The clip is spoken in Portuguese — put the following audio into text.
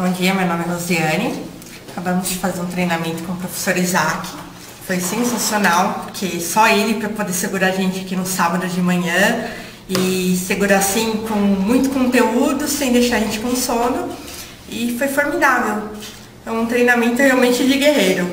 Bom dia, meu nome é Rosiane. Acabamos de fazer um treinamento com o professor Isaac. Foi sensacional, porque só ele para poder segurar a gente aqui no sábado de manhã e segurar assim com muito conteúdo, sem deixar a gente com sono. E foi formidável. É um treinamento realmente de guerreiro.